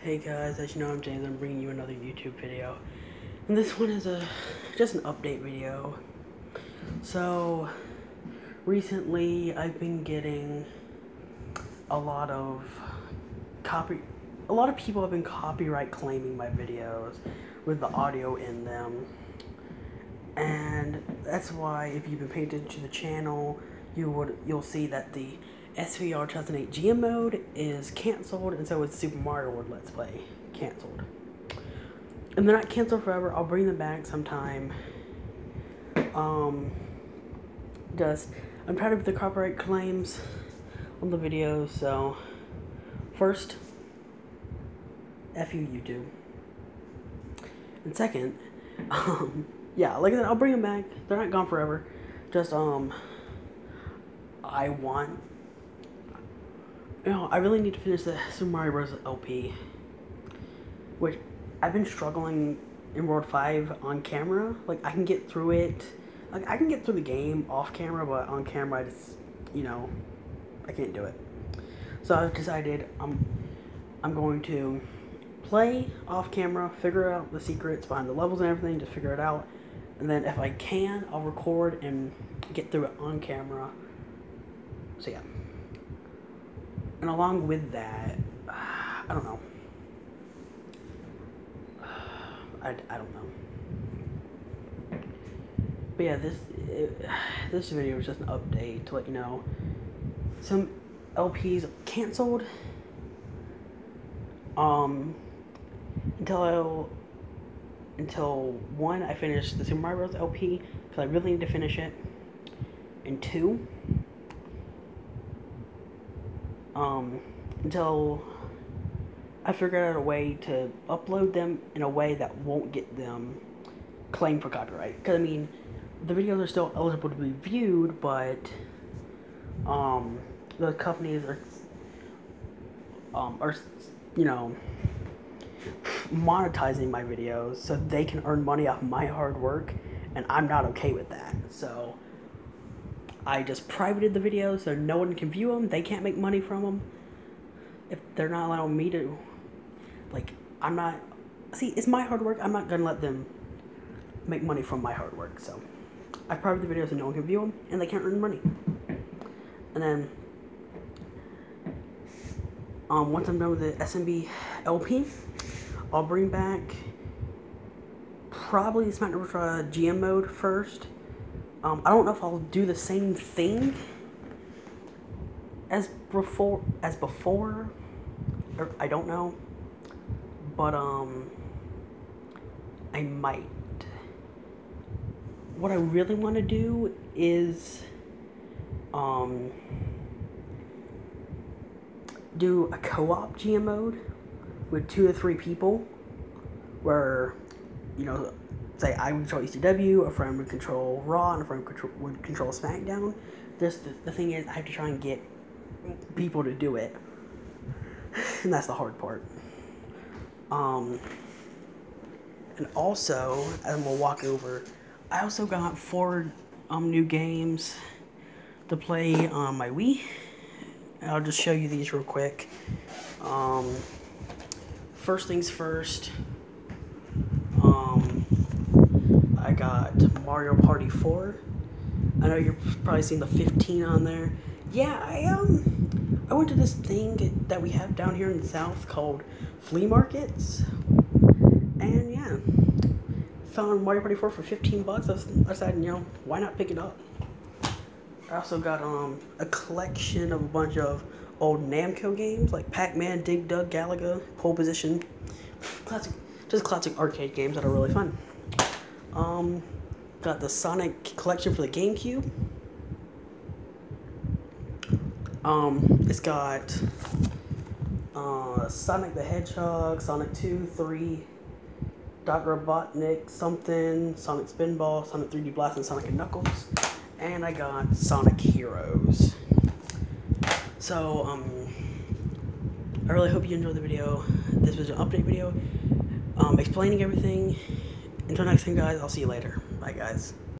Hey guys, as you know I'm James, I'm bringing you another YouTube video. And this one is a just an update video. So recently I've been getting a lot of copy a lot of people have been copyright claiming my videos with the audio in them. And that's why if you've been paying attention to the channel, you would you'll see that the SVR 2008 GM mode is canceled, and so is Super Mario World Let's Play canceled. And they're not canceled forever. I'll bring them back sometime. Um, just I'm tired of the copyright claims on the videos. So first, f you YouTube, and second, um, yeah, like I said, I'll bring them back. They're not gone forever. Just um, I want know, I really need to finish the Super Mario Bros. LP, which I've been struggling in World 5 on camera. Like, I can get through it. Like, I can get through the game off camera, but on camera, I just, you know, I can't do it. So I've decided I'm, I'm going to play off camera, figure out the secrets behind the levels and everything, just figure it out. And then if I can, I'll record and get through it on camera. So yeah and along with that, I don't know. I, I don't know. But yeah, this it, this video is just an update to let you know some LPs canceled. Um, until until one, I finished the Super Mario Bros. LP because I really need to finish it, and two, um, until I figured out a way to upload them in a way that won't get them claimed for copyright. Because, I mean, the videos are still eligible to be viewed, but um, the companies are, um, are, you know, monetizing my videos so they can earn money off my hard work, and I'm not okay with that. So, I just privated the videos so no one can view them. They can't make money from them. If they're not allowing me to, like, I'm not. See, it's my hard work. I'm not gonna let them make money from my hard work. So, I private the videos so no one can view them, and they can't earn money. And then, um, once I'm done with the SMB LP, I'll bring back probably Smash Ultra GM mode first um, I don't know if I'll do the same thing as before as before. Or I don't know. But um I might. What I really want to do is um do a co-op GM mode with two to three people where you know say I would control ECW, a friend would control Raw, and a friend would control, SmackDown. Just the, the thing is, I have to try and get people to do it, and that's the hard part. Um, and also, and we'll walk over. I also got four um new games to play on my Wii. And I'll just show you these real quick. Um, first things first. I got Mario Party 4. I know you're probably seeing the 15 on there. Yeah, I um I went to this thing that we have down here in the south called flea markets. And yeah, found Mario Party 4 for 15 bucks. I decided, you know, why not pick it up? I also got um a collection of a bunch of old Namco games like Pac-Man, Dig Dug, Galaga, Pole Position, classic, just classic arcade games that are really fun. Um, got the Sonic collection for the GameCube. Um, it's got uh, Sonic the Hedgehog, Sonic 2, 3, Dr. Robotnik, something, Sonic Spinball, Sonic 3D Blast, and Sonic and Knuckles. And I got Sonic Heroes. So, um, I really hope you enjoyed the video. This was an update video, um, explaining everything. Until next time, guys, I'll see you later. Bye, guys.